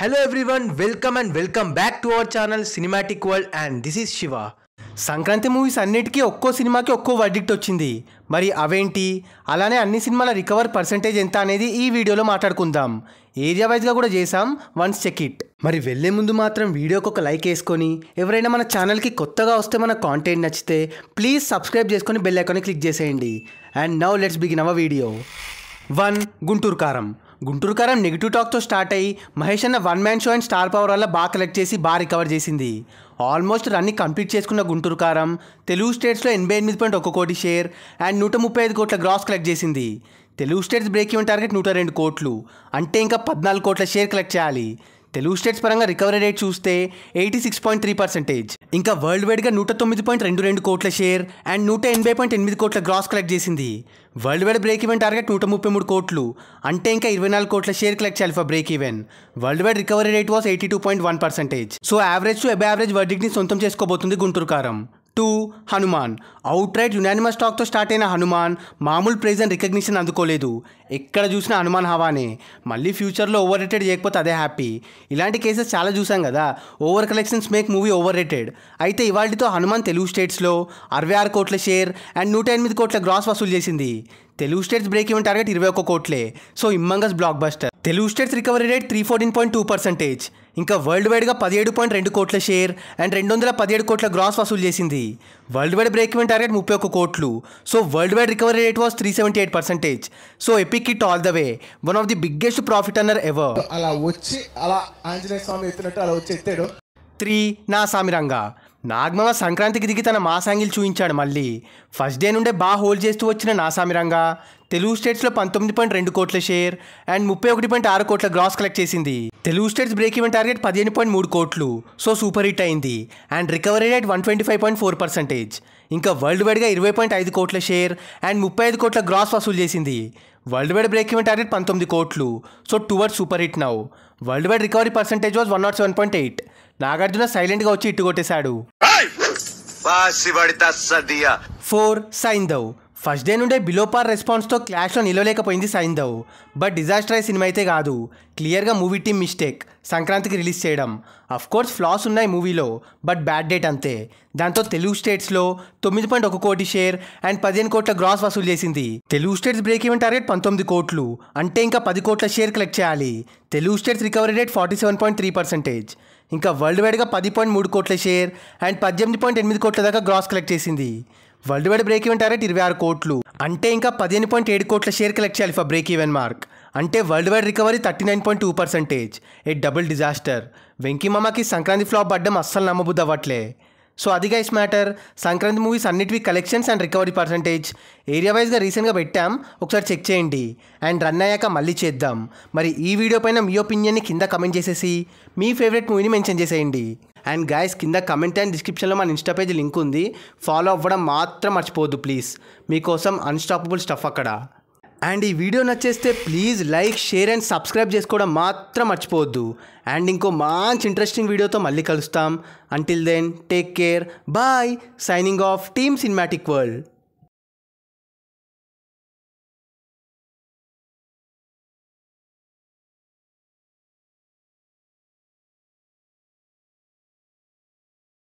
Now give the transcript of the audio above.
Hello everyone welcome and welcome back to our channel cinematic world and this is Shiva Sankranti movies అన్నిటికీ ఒక్కో సినిమాకి ఒక్కో verdict వచ్చింది. మరి అవేంటి? అలానే అన్ని సినిమాల రికవర్ పర్సంటేజ్ ఎంత అనేది ఈ వీడియోలో మాట్లాడుకుందాం. ఏరియా వైజ్గా కూడా చేసాం వన్స్ చెక్ ఇట్ మరి వెళ్ళే ముందు మాత్రం వీడియోకి ఒక లైక్ వేసుకొని ఎవరైనా మన ఛానల్కి కొత్తగా వస్తే మన కాంటెంట్ నచ్చితే ప్లీజ్ సబ్స్క్రైబ్ చేసుకొని బెల్ ఐకాన్ని క్లిక్ చేసేయండి. And now let's begin our video one Guntur Karam. Guntur Karam negative టాక్తో start అయ్యి మహేష్ అన్న one man show and star power వల్ల బాగా కలెక్ట్ చేసి బాగా రికవర్ చేసింది. ఆల్మోస్ట్ రన్ని కంప్లీట్ చేసుకున్న గుంటూరు కారం తెలుగు స్టేట్స్లో ఎనభై ఎనిమిది పాయింట్ ఒక కోటి షేర్ అండ్ నూట ముప్పై ఐదు కోట్ల గ్రాస్ కలెక్ట్ చేసింది. Telugu states break even target నూట రెండు కోట్లు. అంటే ఇంకా పద్నాలుగు కోట్ల షేర్ కలెక్ట్ చేయాలి. తెలుగు స్టేట్స్ పరంగా రికవరీ రేట్ చూస్తే eighty six point three percentage. ఇంకా వరల్డ్ వైడ్గా నూట తొమ్మిది పాయింట్ రెండు రెండు కోట్ల షేర్ అండ్ నూట ఎనభై పాయింట్ ఎనిమిది కోట్ల గ్రాస్ కలెక్ట్ చేసింది. World wide break even target నూట ముప్పై మూడు కోట్లు. అంటే ఇంకా ఇరవై నాలుగు కోట్ల షేర్ కలెక్ట్ చేయాలి for break even world wide recovery rate was eighty two point one percentage. So average to above average వర్డిక్ని సొంతం చేసుకోబోతుంది Guntur Karam. Two Hanuman. Out right unanimous టాక్తో start అయిన హనుమాన్ మామూలు ప్రైజ్ అండ్ రికగ్నిషన్ అందుకోలేదు. ఎక్కడ చూసినా హనుమాన్ హవానే. మళ్ళీ ఫ్యూచర్లో over rated చేయకపోతే అదే happy ఇలాంటి కేసెస్ చాలా చూసాం కదా. Over collections make movie over rated అయితే ఇవాళతో హనుమాన్ తెలుగు స్టేట్స్లో అరవై ఆరు కోట్ల షేర్ అండ్ నూట ఎనిమిది కోట్ల గ్రాస్ వసూలు చేసింది. Telugu states break even target ఇరవై ఒక్క కోట్లే. So humongous blockbuster Telugu states recovery rate three fourteen point two percentage ఇంకా వరల్డ్ వైడ్గా పదిహేడు పాయింట్ రెండు కోట్ల షేర్ అండ్ రెండు వందల పదిహేడు కోట్ల గ్రాస్ వసూలు చేసింది. World wide break even target ముప్పై ఒక్క కోట్లు. So world wide recovery rate was three seventy eight percentage so epic it all the way one of the biggest profit earner ever అలా వచ్చి అలా ఆంజనేయ స్వామి ఎత్తినట్టు అలా వచ్చి ఎత్తాడు. త్రీ నా సామిరంగా. నాగమామ సంక్రాంతికి దిగి తన మాసాంగిల్ చూయించాడు మళ్ళీ. ఫస్ట్ డే నుండే బాగా హోల్డ్ చేస్తూ వచ్చిన నాసామిరంగా తెలుగు స్టేట్స్లో పంతొమ్మిది పాయింట్ రెండు కోట్ల షేర్ అండ్ ముప్పై ఒకటి పాయింట్ ఆరు కోట్ల గ్రాస్ కలెక్ట్ చేసింది. Telugu states break even target పదిహేను పాయింట్ మూడు కోట్లు. సో సూపర్ హిట్ అయింది. And recovery rate one twenty five point four percentage. ఇంకా వరల్డ్ వైడ్గా ఇరవై పాయింట్ ఐదు కోట్ల షేర్ అండ్ ముప్పై ఐదు కోట్ల గ్రాస్ వసూలు చేసింది. World wide break even target పంతొమ్మిది కోట్లు. So toward super hit now. World wide recovery percentage was one not seven point eight. Nagarjuna సైలెంట్గా వచ్చి ఇట్టు కొట్టేశాడు. ఫోర్ సైందవ్ ఫస్ట్ డే నుండే బిలో పార్ రెస్పాన్స్తో క్లాష్లో నిలవలేకపోయింది సైందవ్ బట్ డిజాస్టర్ అయ్యే సినిమా అయితే కాదు. క్లియర్గా మూవీ టీమ్ మిస్టేక్ సంక్రాంతికి రిలీజ్ చేయడం. అఫ్ కోర్స్ ఫ్లాస్ ఉన్నాయి మూవీలో బట్ బ్యాడ్ డేట్ అంతే. దాంతో తెలుగు స్టేట్స్లో తొమ్మిది పాయింట్ ఒక కోటి షేర్ అండ్ పదిహేను కోట్ల గ్రాస్ వసూలు చేసింది. Telugu states break even target పంతొమ్మిది కోట్లు. అంటే ఇంకా పది కోట్ల షేర్ కలెక్ట్ చేయాలి. Telugu states recovery rate forty seven point three percentage ఇంకా వరల్డ్ వైడ్గా పది పాయింట్ మూడు కోట్ల షేర్ అండ్ పద్దెనిమిది పాయింట్ ఎనిమిది కోట్ల దాకా గ్రాస్ కలెక్ట్ చేసింది. World wide break even target ఇరవై ఆరు కోట్లు. అంటే ఇంకా పదిహేను పాయింట్ ఏడు కోట్ల షేర్ కలెక్ట్ చేయాలి ఫర్ బ్రేక్ ఈవెన్ మార్క్. అంటే world wide recovery thirty nine point two percentage. A double disaster. వెంకీమామకి Sankranti flop పడ్డం అస్సలు నమ్మబుద్ధి అవ్వట్లే సో అది guys matter Sankranti movies అన్నిటివి collections and recovery percentage area వైజ్గా రీసెంట్గా పెట్టాం. ఒకసారి చెక్ చేయండి. అండ్ రన్ అయ్యాక మళ్ళీ చేద్దాం. మరి ఈ వీడియో పైన మీ ఒపీనియన్ని కింద కమెంట్ చేసేసి మీ ఫేవరెట్ మూవీని మెన్షన్ చేసేయండి. అండ్ గాయస్ కింద కమెంట్ అండ్ డిస్క్రిప్షన్లో మన ఇన్స్టా పేజ్ లింక్ ఉంది. ఫాలో అవ్వడం మాత్రం మర్చిపోవద్దు ప్లీజ్ మీకోసం అన్స్టాపబుల్ స్టఫ్ అక్కడ. అండ్ ఈ video నచ్చేస్తే please like share and subscribe చేసుకోవడం మాత్రం మర్చిపోవద్దు. అండ్ ఇంకో మంచి ఇంట్రెస్టింగ్ వీడియోతో మళ్ళీ కలుస్తాం. Until then take care bye signing off team cinematic world